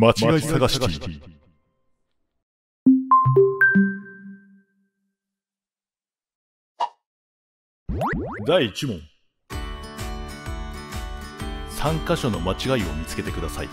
間違い探し TV 第1問。3箇所の間違いを見つけてください。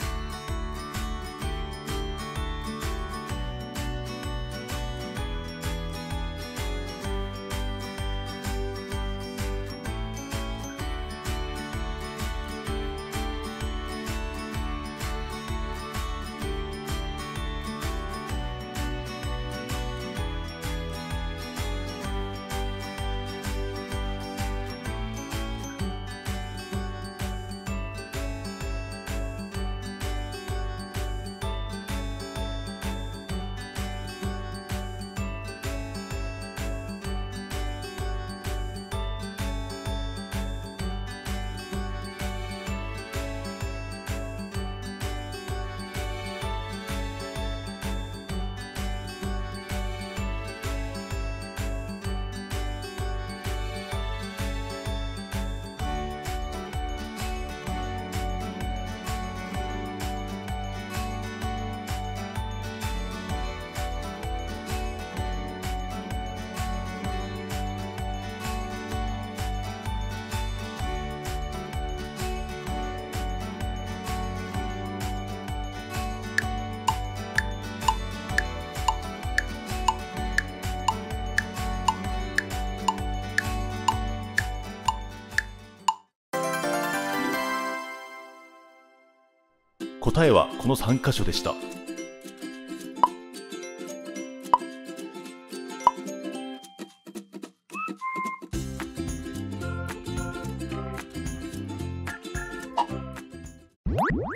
答えはこの3箇所でした。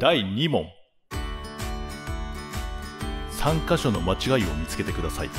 第2問。3箇所の間違いを見つけてください。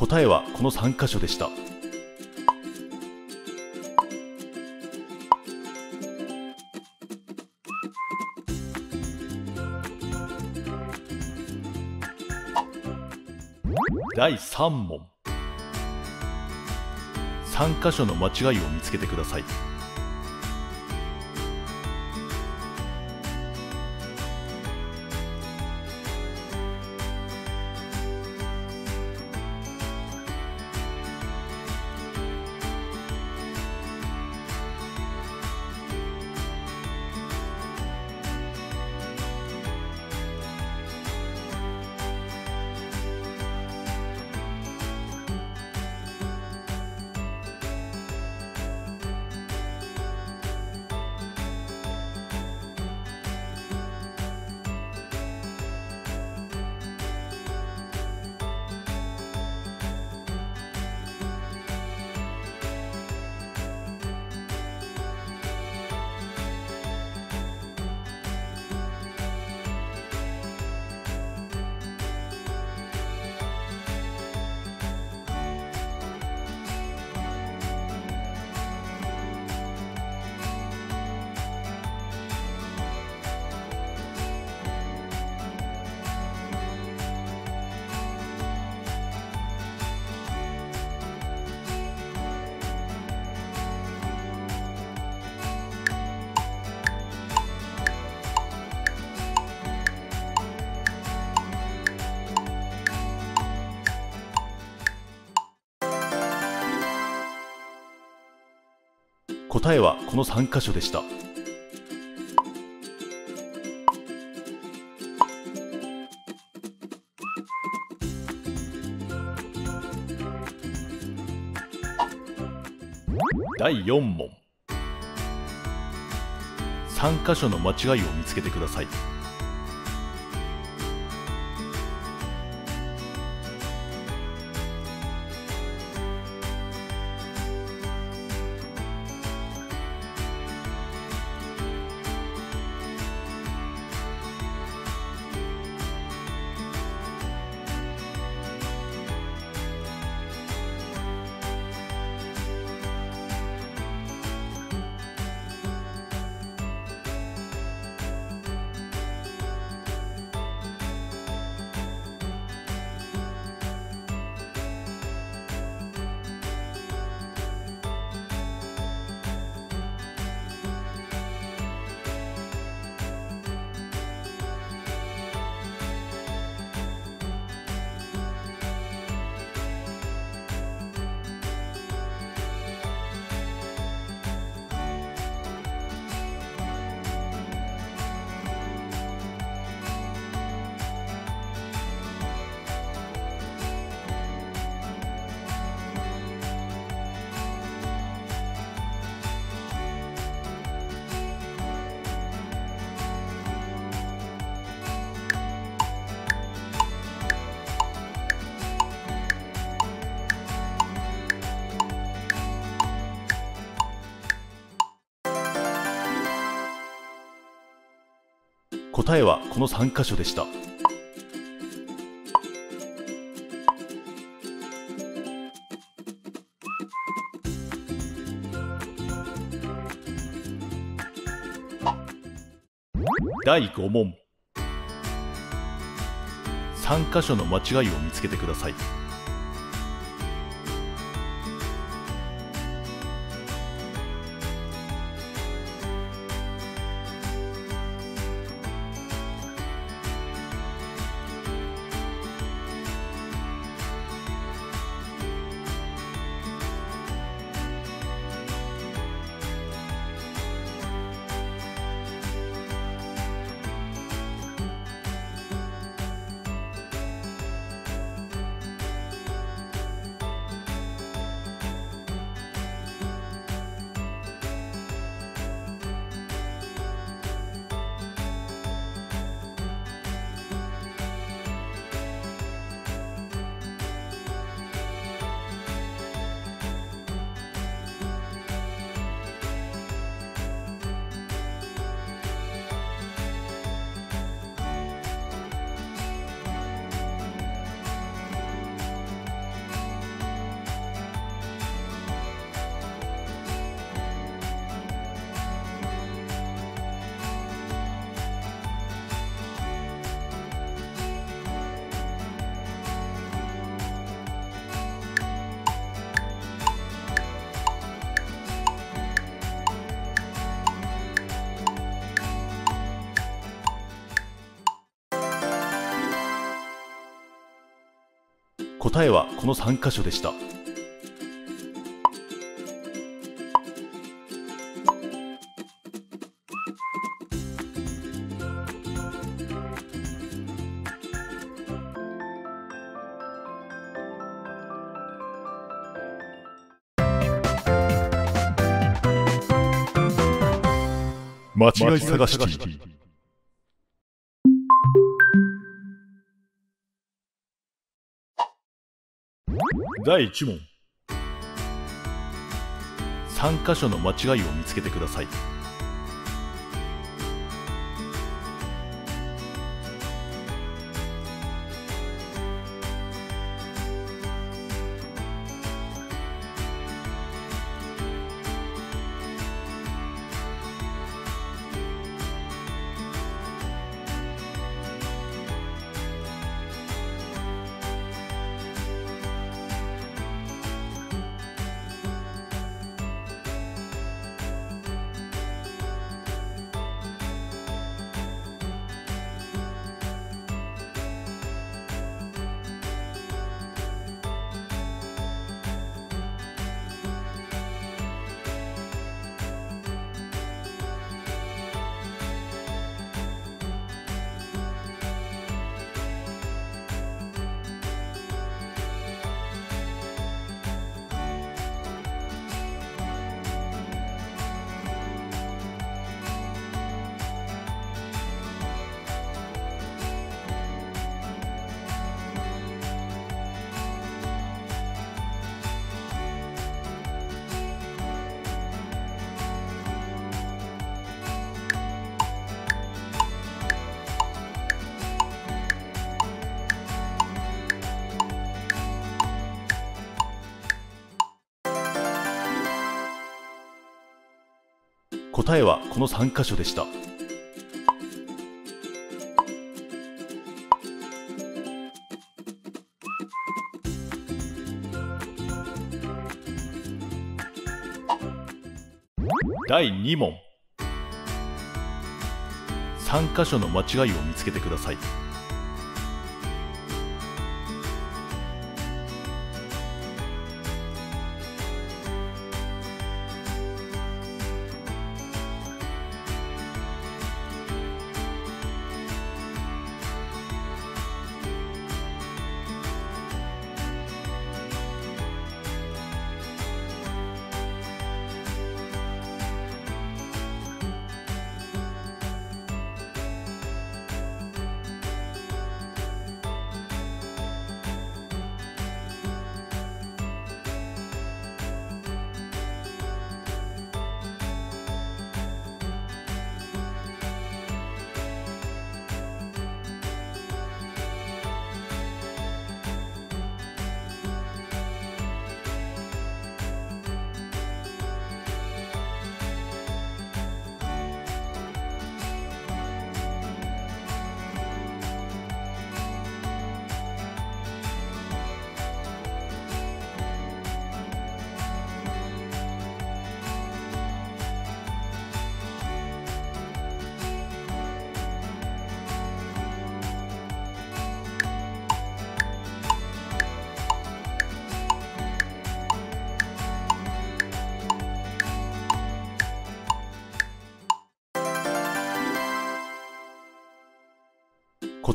答えはこの3箇所でした。第3問。3箇所の間違いを見つけてください。答えはこの3箇所でした。第4問。3箇所の間違いを見つけてください。答えはこの3箇所でした。第5問。3箇所の間違いを見つけてください。答えはこの3箇所でした。間違い探しティ第1問。3箇所の間違いを見つけてください。答えはこの3箇所でした。第2問。3箇所の間違いを見つけてください。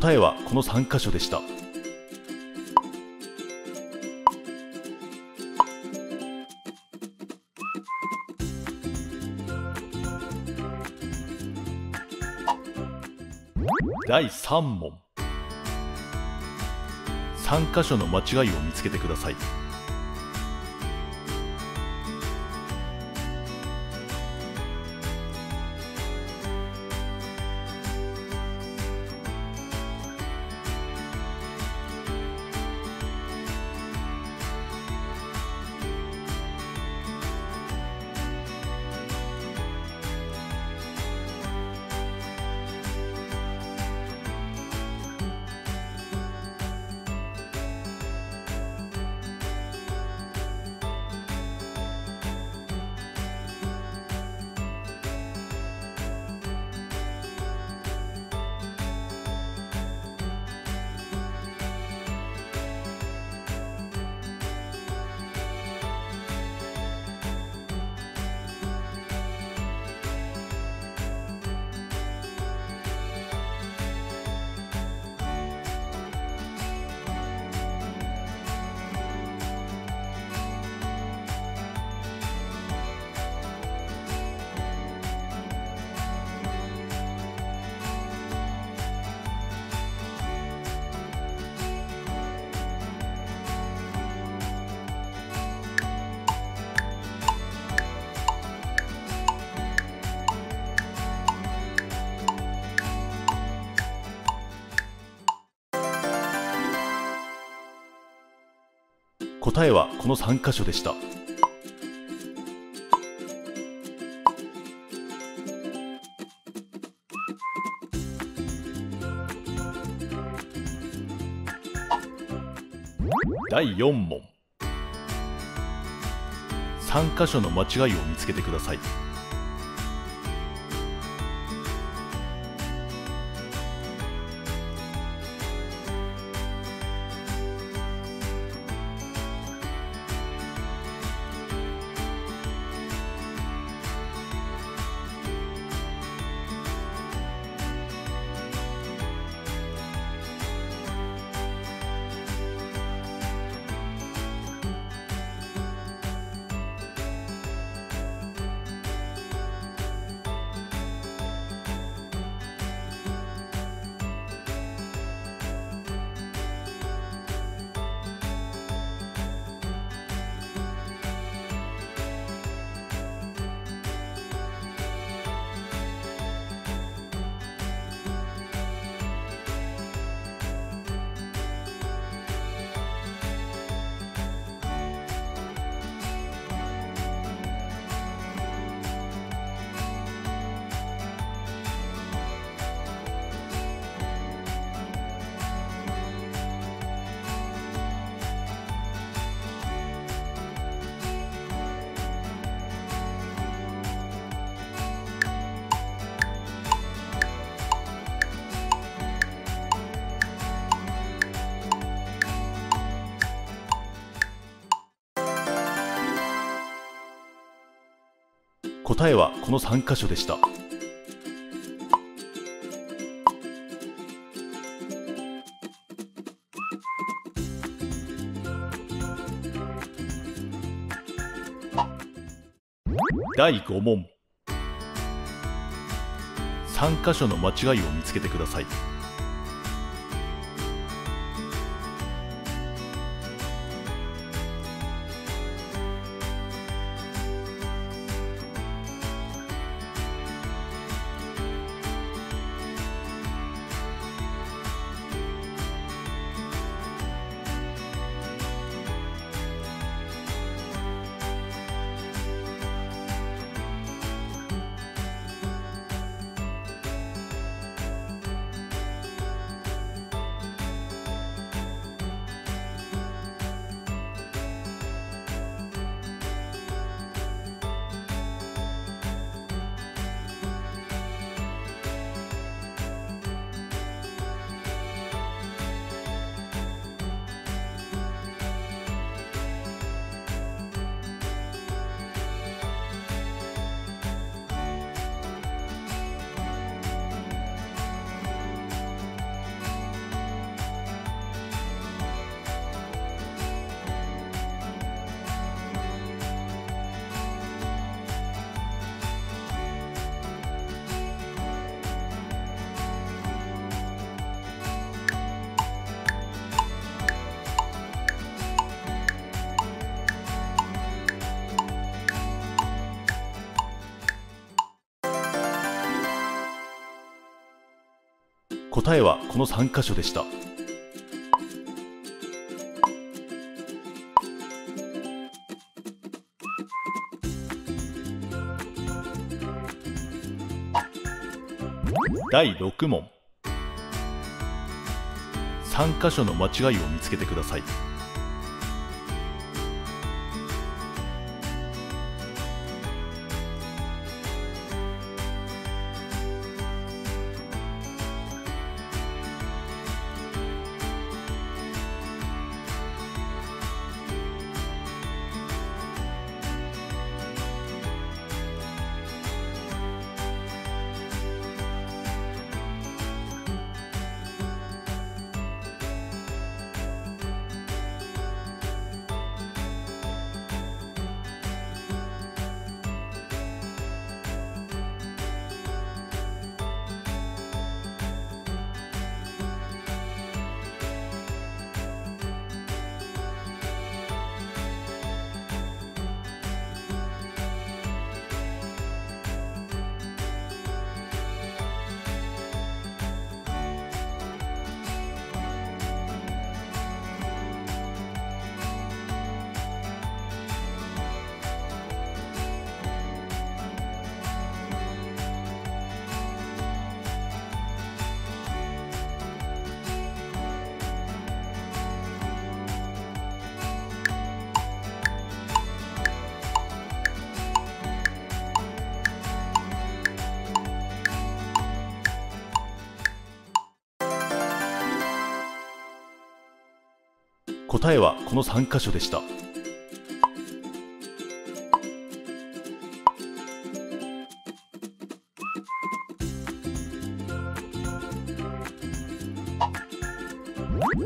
答えはこの3箇所でした。第3問。3箇所の間違いを見つけてください。答えはこの3箇所でした。第4問。3箇所の間違いを見つけてください。答えはこの3箇所でした。第5問。3箇所の間違いを見つけてください。答えはこの3箇所でした。第6問。3箇所の間違いを見つけてください。答えはこの3箇所でした。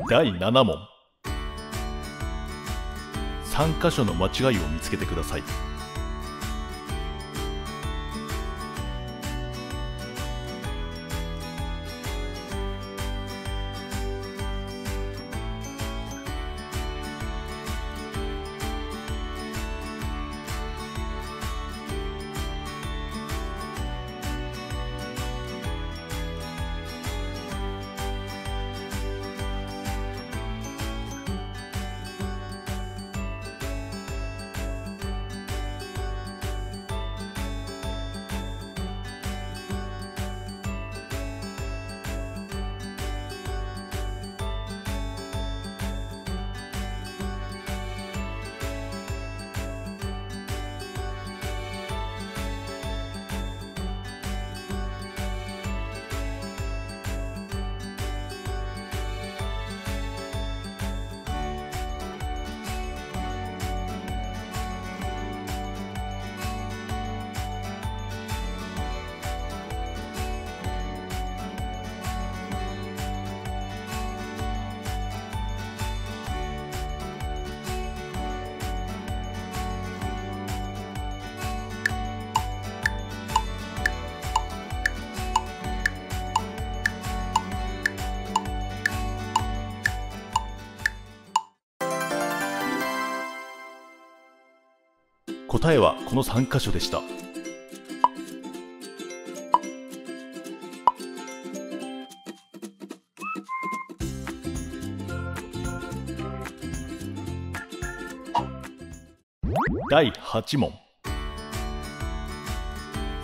第7問。3箇所の間違いを見つけてください。答えはこの3箇所でした。第8問。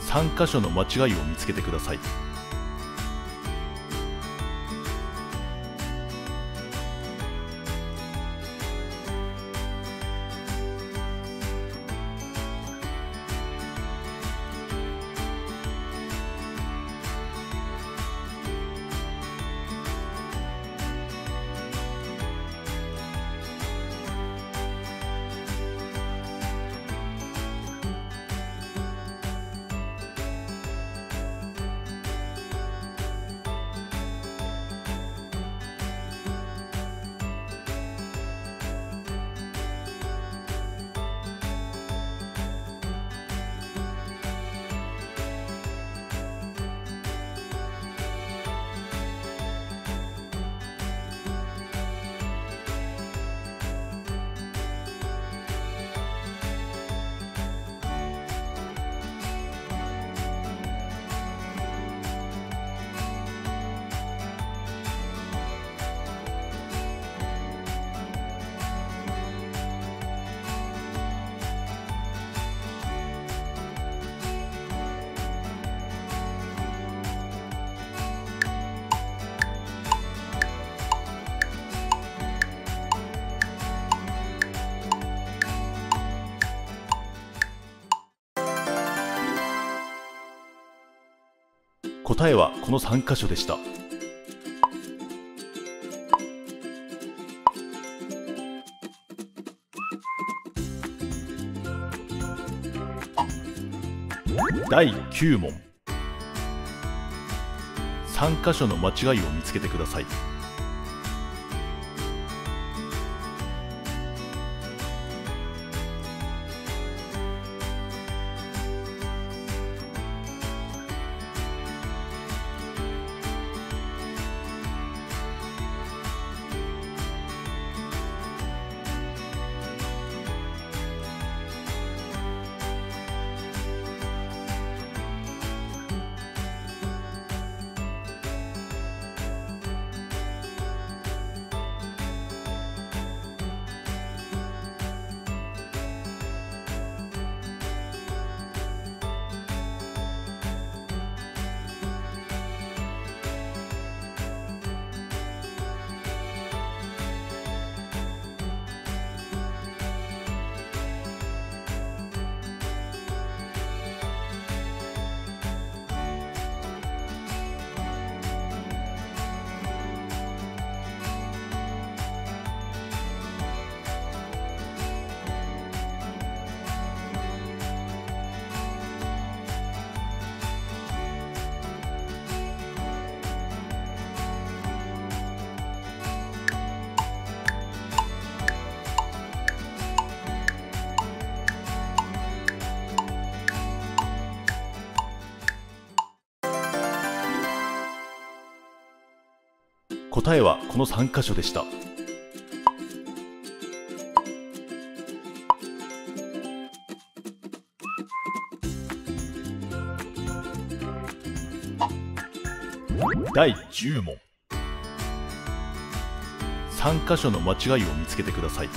3箇所の間違いを見つけてください。答えはこの3箇所でした。第9問。3箇所の間違いを見つけてください。答えはこの3箇所でした。第10問。3箇所の間違いを見つけてください。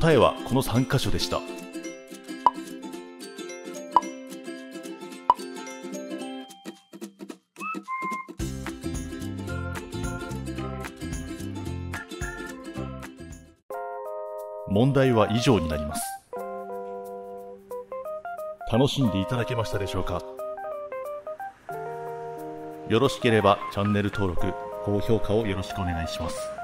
答えはこの3箇所でした。問題は以上になります。楽しんでいただけましたでしょうか？よろしければチャンネル登録高評価をよろしくお願いします。